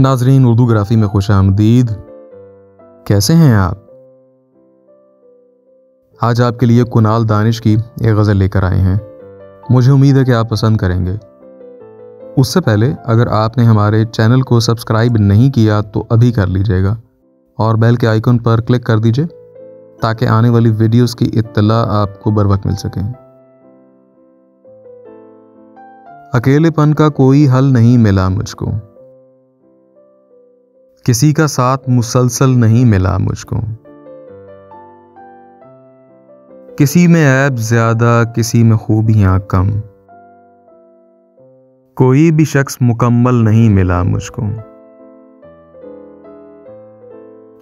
नाजरीन, उर्दू ग्राफी में खुश आमदीद। कैसे हैं आप? आज आपके लिए कुनाल दानिश की एक गज़ल लेकर आए हैं। मुझे उम्मीद है कि आप पसंद करेंगे। उससे पहले, अगर आपने हमारे चैनल को सब्सक्राइब नहीं किया तो अभी कर लीजिएगा। और बेल के आइकन पर क्लिक कर दीजिए, ताकि आने वाली वीडियोस की इत्तला आपको बर वक्त मिल सके। अकेलेपन का कोई हल नहीं मिला मुझको। किसी का साथ मुसलसल नहीं मिला मुझको। किसी में ऐब ज़्यादा, किसी में खूबियाँ कम। कोई भी शख्स मुकम्मल नहीं मिला मुझको।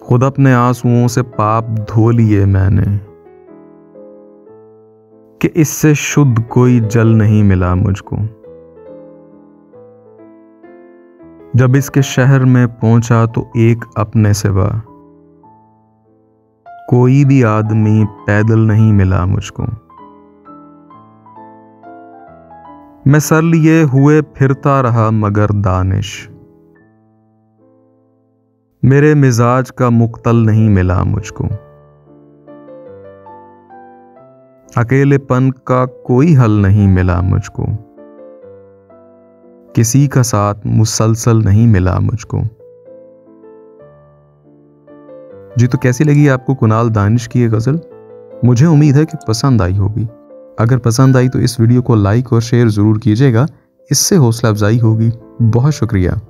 खुद अपने आंसुओं से पाप धो लिए मैंने, कि इससे शुद्ध कोई जल नहीं मिला मुझको। जब इसके शहर में पहुँचा तो एक अपने सिवा कोई भी आदमी पैदल नहीं मिला मुझको। मैं सर लिए हुए फिरता रहा मगर दानिश। मेरे मिजाज का मुक्तल नहीं मिला मुझको। अकेलेपन का कोई हल नहीं मिला मुझको। किसी का साथ मुसलसल नहीं मिला मुझको। जी तो कैसी लगी आपको कुणाल दानिश की ये गज़ल? मुझे उम्मीद है कि पसंद आई होगी। अगर पसंद आई तो इस वीडियो को लाइक और शेयर ज़रूर कीजिएगा। इससे हौसला अफजाई होगी। बहुत शुक्रिया।